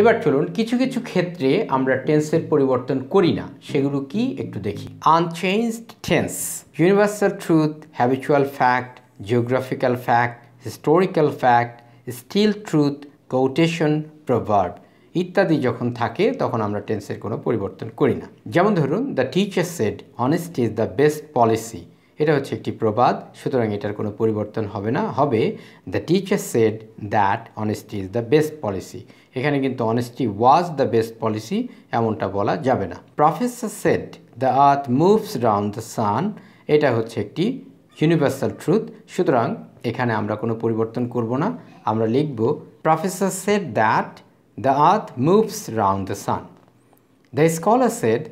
এবার চলুন কিছু কিছু ক্ষেত্রে আমরা টেন্সের পরিবর্তন করি না, সেগুলো কি একটু দেখি। Unchanged tense universal truth habitual fact geographical fact historical fact still truth quotation proverb ইত্যাদি যখন থাকে, তখন আমরা টেন্সের কোনো পরিবর্তন করি না। যেমন ধরুন the teacher said honest is the best policy এটা হচ্ছে একটি প্রবাদ, সুতরাং এটার কোনো পরিবর্তন হবে না। হবে the teacher said that honesty is the best policy এখানে কিন্তু honesty was the best policy এমনটা বলা যাবে না। Professor said the earth moves round the sun এটা হচ্ছে একটি ইউনিভার্সাল ট্রুথ সুতরাং এখানে আমরা কোনো পরিবর্তন করব না। আমরা লিখব professor said that the earth moves round the sun the scholar said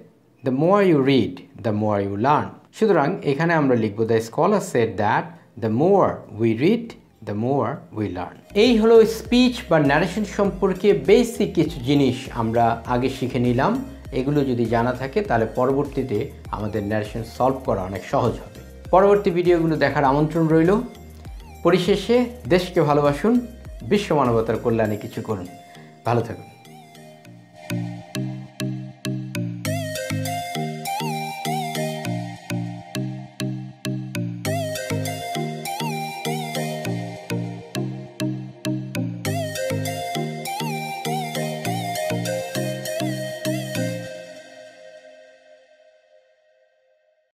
the more you read the more you learn সুতরাং এখানে আমরা লিখব the scholar said that the more we read the more we learn এই হলো speech বা narration সম্পর্কে basic কিছু জিনিস আমরা আগে শিখে নিলাম। এগুলো যদি জানা থাকে, তাহলে পরবর্তীতে আমাদের ন্যারেশন সলভ করা অনেক সহজ হবে। পরবর্তী ভিডিওগুলো দেখার আমন্ত্রণ রইল। পরিশেষে দেশকে ভালোবাসুন, বিশ্ব মানবতার কল্যাণে কিছু করুন। ভালো থাকুন।